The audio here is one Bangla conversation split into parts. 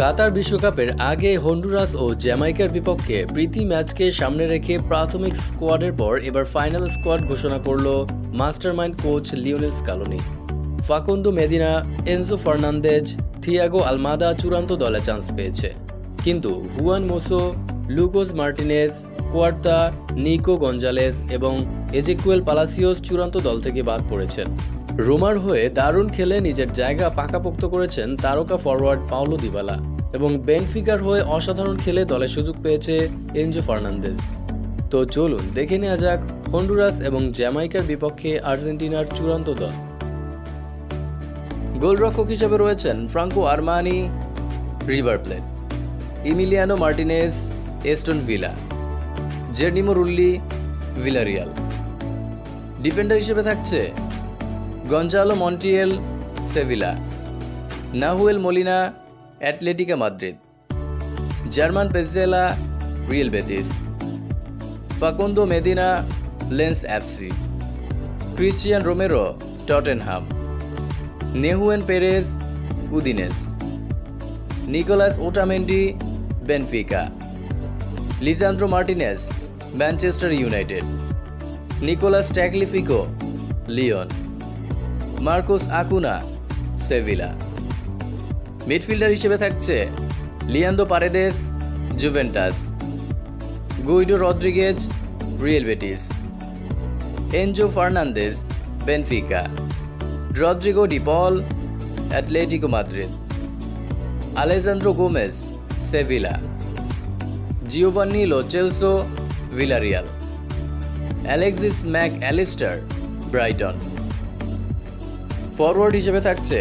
কাতার বিশ্বকাপের আগে হন্ডুরাস ও জ্যামাইকার বিপক্ষে প্রীতি ম্যাচকে সামনে রেখে প্রাথমিক স্কোয়াডের পর এবার ফাইনাল স্কোয়াড ঘোষণা করল mastermind coach Lionel Scaloni. Facundo Medina, Enzo Fernandez, Thiago Almada চূড়ান্ত দলে চান্স পেয়েছে। কিন্তু Juan Musso, Lucas Martinez, Quarta, Nico Gonzalez এবং এজেকুয়েল পালাসিওস চূড়ান্ত দল থেকে বাদ পড়েছেন। রোমার হয়ে দারুণ খেলে নিজের জায়গা পাকাপোক্ত করেছেন তারকা ফরওয়ার্ড পাওলো দিবালা এবং বেনফিকার হয়ে অসাধারণ খেলে দলে সুযোগ পেয়েছে এনজো ফার্নান্দেজ। তো চলুন দেখে নেওয়া যাক হন্ডুরাস এবং জ্যামাইকার বিপক্ষে আর্জেন্টিনার চূড়ান্ত দল। গোলরক্ষক হিসেবে রয়েছেন Franco Armani, River Plate, Emiliano Martinez, Aston Villa Geronimo Rulli Villarreal. Defender হিসেবে থাকছে Gonzalo Montiel Sevilla Nahuel Molina Atletico Madrid German Pezzella Real Betis Facundo Medina Lens FC Cristian Romero Tottenham Nehuen Perez Udinese Nicolas Otamendi Benfica Lisandro Martinez Manchester United Nicolas Tagliafico Lyon Marcos Acuna, Sevilla. Midfielder হিসেবে থাকছে Leandro Paredes, Juventus. Guido Rodriguez, Real Betis. Enzo Fernandez, Benfica. Rodrigo De Paul Atletico Madrid. Alejandro Gomez, Sevilla. Giovanni Lo Celso Villarreal. Alexis Mac Allister Brighton. Forward হিসেবে থাকছে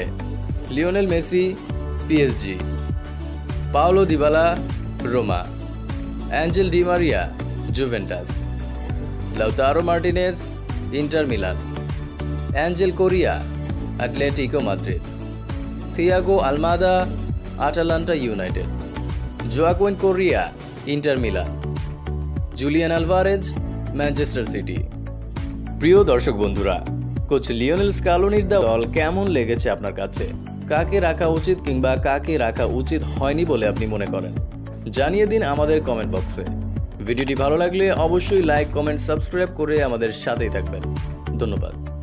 Lionel Messi PSG Paulo Dybala, Roma, Angel Di Maria Juventus, Lautaro Martinez Inter Milan, Angel Correa, Atletico Madrid, Thiago Almada, Atlanta United Joaquin Correa, Inter Milan, Julian Alvarez, Manchester City. প্রিয় দর্শক বন্ধুরা কোচ লিওনেল স্কালোনির দল কেমন লেগেছে আপনার কাছে? কাকে রাখা উচিত কিংবা কাকে রাখা উচিত হয়নি বলে আপনি মনে করেন? জানিয়ে দিন আমাদের কমেন্ট বক্সে ভিডিওটি ভালো লাগলে অবশ্যই লাইক কমেন্ট সাবস্ক্রাইব করে আমাদের সাথেই থাকবেন। ধন্যবাদ।